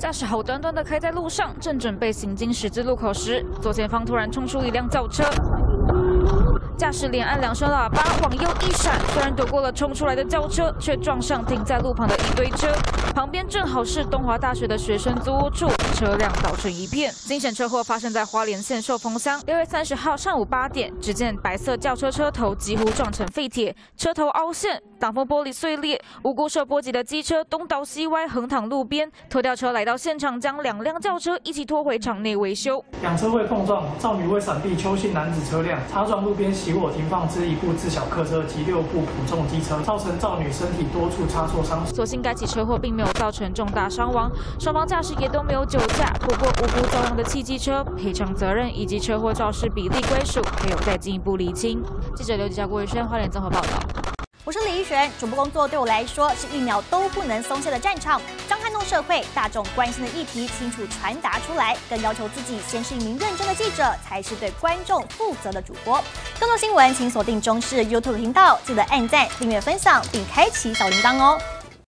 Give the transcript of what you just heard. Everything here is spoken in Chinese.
驾驶好端端的开在路上，正准备行经十字路口时，左前方突然冲出一辆轿车。驾驶连按两声喇叭，往右一闪，虽然躲过了冲出来的轿车，却撞上停在路旁的一堆车。旁边正好是东华大学的学生租屋处，车辆倒成一片。惊险车祸发生在花莲县寿丰乡，六月三十号上午八点，只见白色轿车车头几乎撞成废铁，车头凹陷，挡风玻璃碎裂，无辜受波及的机车东倒西歪，横躺路边。拖吊车来到现场，将两辆轿车一起拖回场内维修。两车未碰撞，赵女为闪避邱姓男子车辆，擦撞路边起火停放之一部自小客车及六部普重机车，造成赵女身体多处擦挫伤。所幸该起车祸并没有造成重大伤亡，双方驾驶也都没有酒驾。不过无辜遭殃的汽机车赔偿责任以及车祸肇事比例归属，还有再进一步厘清。记者刘吉佳、郭宇轩、花莲综合报道。选，主播工作对我来说是一秒都不能松懈的战场。张撼动社会大众关心的议题清楚传达出来，更要求自己先是一名认真的记者，才是对观众负责的主播。更多新闻请锁定中视 YouTube 频道，记得按赞、订阅、分享，并开启小铃铛哦。